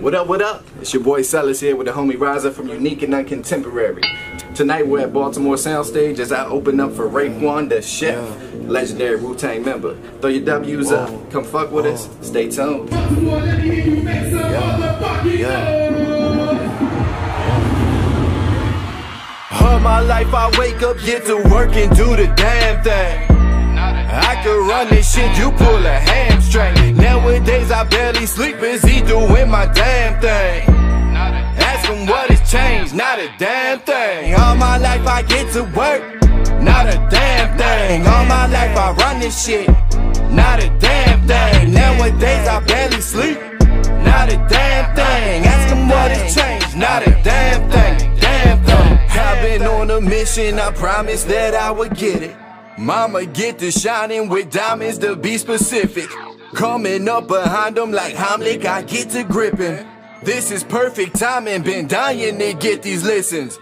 What up, what up? It's your boy Cellis here with the homie Riser from Unique and Uncontemporary. Tonight we're at Baltimore Soundstage as I open up for Raekwon, the chef, legendary Wu-Tang member. Throw your W's up, come fuck with us, stay tuned. All my life I wake up, get to work and do the damn thing. I could run this shit, you pull a hamstring. Nowadays I barely sleep, busy doing my damn thing. Ask him what has changed, not a damn thing. All my life I get to work, not a damn thing. All my life I run this shit, not a damn thing. Nowadays I barely sleep, not a damn thing. Ask him what has changed, not a damn thing. Damn thing. I've been on a mission, I promised that I would get it. Mama get to shining with diamonds to be specific. Coming up behind them like Heimlich, I get to gripping. This is perfect timing, been dying to get these listens.